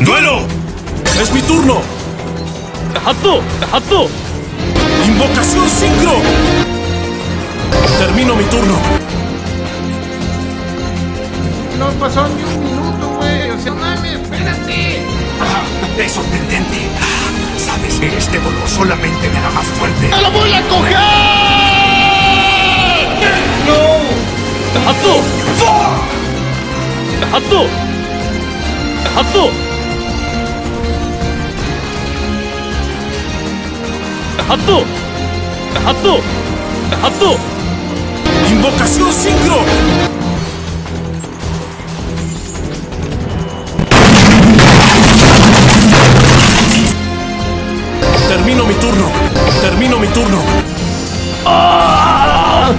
¡Duelo! ¡Es mi turno! ¡Hatsu! ¡Hatsu! ¡Invocación sincro! Termino mi turno. No pasó ni un minuto, güey. O sea, mames, espérate. Es sorprendente. Sabes que este dolor solamente me hará más fuerte. ¡Lo voy a coger! ¡No! ¡Hatsu! ¡Fuck! ¡Hatsu! ¡Hatsu! 発動。発動。発動。リンボカシオシンクロ。テルミノミトルノテルミノミトルノああ